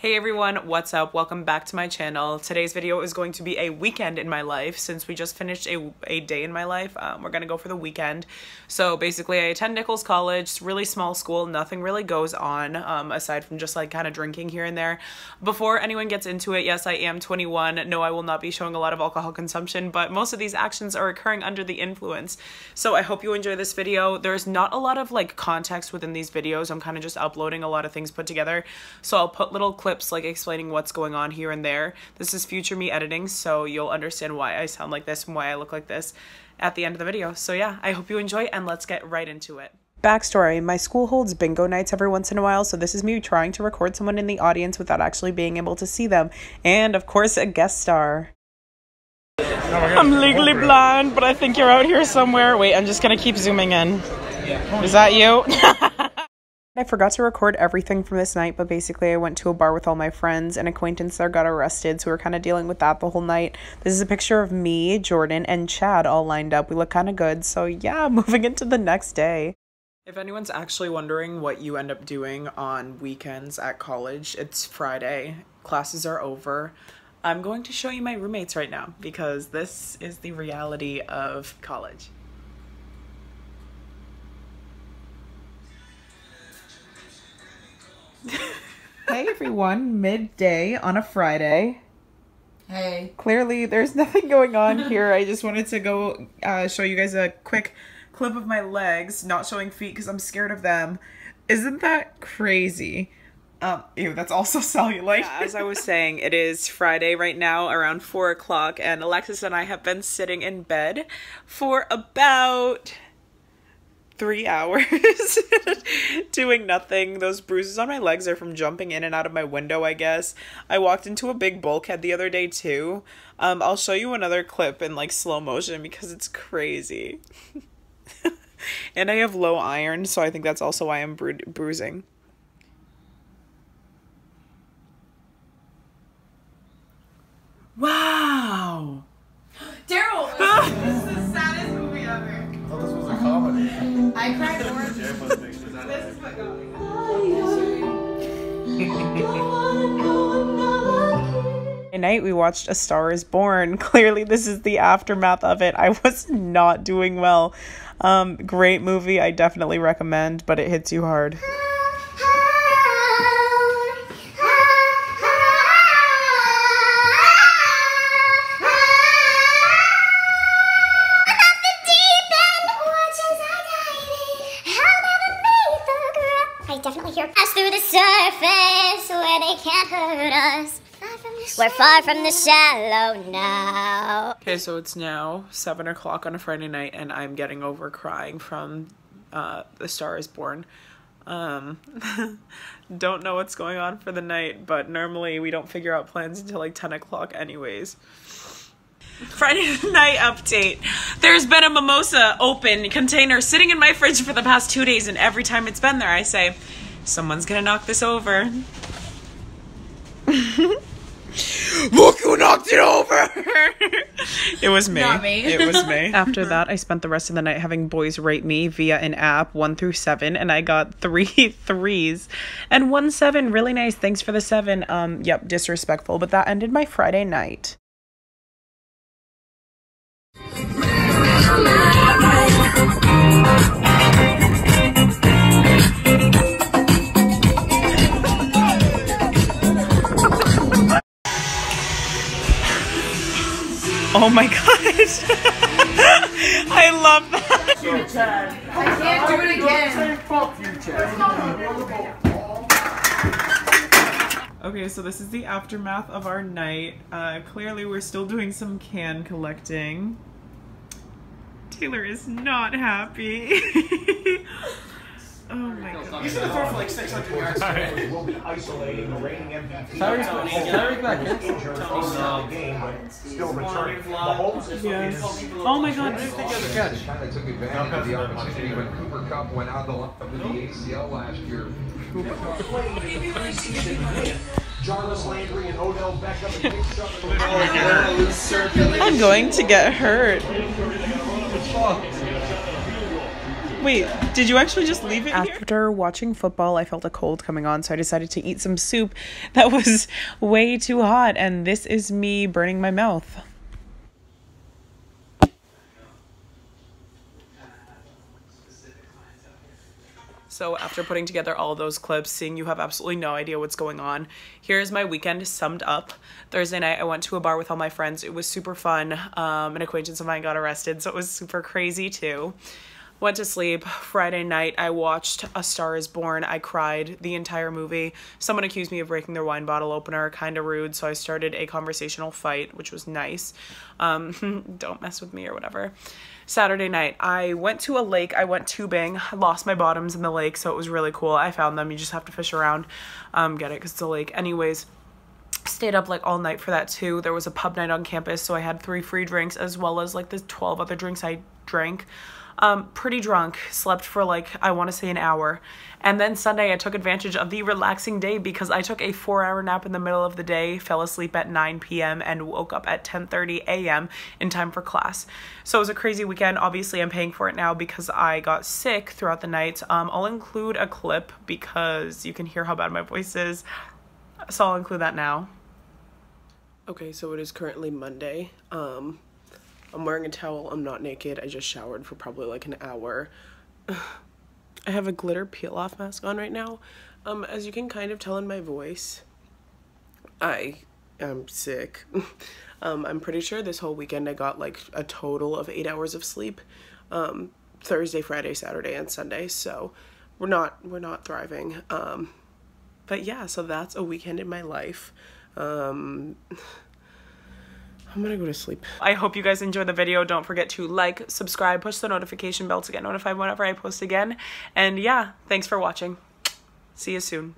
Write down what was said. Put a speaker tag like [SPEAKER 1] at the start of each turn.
[SPEAKER 1] Hey everyone, what's up? Welcome back to my channel. Today's video is going to be a weekend in my life. Since we just finished a, a day in my life, um, we're gonna go for the weekend. So basically I attend Nichols College, really small school, nothing really goes on um, aside from just like kind of drinking here and there. Before anyone gets into it, yes I am 21. No, I will not be showing a lot of alcohol consumption, but most of these actions are occurring under the influence. So I hope you enjoy this video. There's not a lot of like context within these videos. I'm kind of just uploading a lot of things put together. So I'll put little clips clips like explaining what's going on here and there. This is future me editing, so you'll understand why I sound like this and why I look like this at the end of the video. So yeah, I hope you enjoy and let's get right into it. Backstory My school holds bingo nights every once in a while, so this is me trying to record someone in the audience without actually being able to see them. And of course, a guest star. I'm legally blind, but I think you're out here somewhere. Wait, I'm just gonna keep zooming in. Is that you? I forgot to record everything from this night, but basically I went to a bar with all my friends. An acquaintance there got arrested, so we are kind of dealing with that the whole night. This is a picture of me, Jordan, and Chad all lined up. We look kind of good, so yeah, moving into the next day. If anyone's actually wondering what you end up doing on weekends at college, it's Friday. Classes are over. I'm going to show you my roommates right now because this is the reality of college. hey everyone, midday on a Friday.
[SPEAKER 2] Hey.
[SPEAKER 1] Clearly, there's nothing going on here. I just wanted to go uh, show you guys a quick clip of my legs, not showing feet because I'm scared of them. Isn't that crazy? Um, ew, that's also cellulite. Yeah, as I was saying, it is Friday right now around 4 o'clock, and Alexis and I have been sitting in bed for about three hours doing nothing. Those bruises on my legs are from jumping in and out of my window, I guess. I walked into a big bulkhead the other day too. Um, I'll show you another clip in like slow motion because it's crazy. and I have low iron, so I think that's also why I'm bru- bruising. Night we watched A Star is Born. Clearly, this is the aftermath of it. I was not doing well. Um, great movie. I definitely recommend, but it hits you hard.
[SPEAKER 3] I definitely hear us through the surface where they can't hurt us. We're far from the shallow now.
[SPEAKER 1] Okay, so it's now 7 o'clock on a Friday night, and I'm getting over crying from uh, The Star is Born. Um, don't know what's going on for the night, but normally we don't figure out plans until like 10 o'clock, anyways. Friday night update. There's been a mimosa open container sitting in my fridge for the past two days, and every time it's been there, I say, Someone's gonna knock this over. Look who knocked it over! it was me.
[SPEAKER 2] Not me.
[SPEAKER 1] it was me. After that, I spent the rest of the night having boys rate me via an app, one through seven, and I got three threes and one seven. Really nice. Thanks for the seven. Um, yep, disrespectful, but that ended my Friday night. Oh my god. I love that.
[SPEAKER 2] I can't do it
[SPEAKER 1] again. Okay, so this is the aftermath of our night. Uh, clearly, we're still doing some can collecting. Taylor is not happy. Oh my god.
[SPEAKER 4] He's in the throw for like 600 yards. Right. We'll be isolating the reigning MVP. Tyreek Tyreek back in. game, but still returning. Mahomes
[SPEAKER 1] Yes. Oh my god.
[SPEAKER 4] catch.
[SPEAKER 5] Kind of took advantage of the opportunity when Cooper Kupp went out the line with the ACL last year.
[SPEAKER 4] Jarvis Landry and Odell Beckham
[SPEAKER 1] I'm going to get hurt. Wait, did you actually just leave it After watching football, I felt a cold coming on, so I decided to eat some soup that was way too hot, and this is me burning my mouth. So after putting together all those clips, seeing you have absolutely no idea what's going on, here's my weekend summed up. Thursday night, I went to a bar with all my friends. It was super fun. Um, an acquaintance of mine got arrested, so it was super crazy too. Went to sleep. Friday night, I watched A Star is Born. I cried the entire movie. Someone accused me of breaking their wine bottle opener, kind of rude, so I started a conversational fight, which was nice. Um, don't mess with me or whatever. Saturday night, I went to a lake. I went tubing. I lost my bottoms in the lake, so it was really cool. I found them. You just have to fish around, um, get it because it's a lake. Anyways, stayed up like all night for that too. There was a pub night on campus, so I had three free drinks as well as like the 12 other drinks I drank um, pretty drunk, slept for like, I want to say an hour. And then Sunday, I took advantage of the relaxing day because I took a four hour nap in the middle of the day, fell asleep at 9 p.m., and woke up at 10.30 a.m. in time for class. So it was a crazy weekend. Obviously, I'm paying for it now because I got sick throughout the night. Um, I'll include a clip because you can hear how bad my voice is. So I'll include that now. Okay, so it is currently Monday. Um, I'm wearing a towel. I'm not naked. I just showered for probably like an hour. I have a glitter peel off mask on right now. Um, as you can kind of tell in my voice, I am sick. um, I'm pretty sure this whole weekend I got like a total of eight hours of sleep. Um, Thursday, Friday, Saturday, and Sunday. So we're not we're not thriving. Um, but yeah, so that's a weekend in my life. Um, I'm gonna go to sleep. I hope you guys enjoyed the video. Don't forget to like, subscribe, push the notification bell to get notified whenever I post again. And yeah, thanks for watching. See you soon.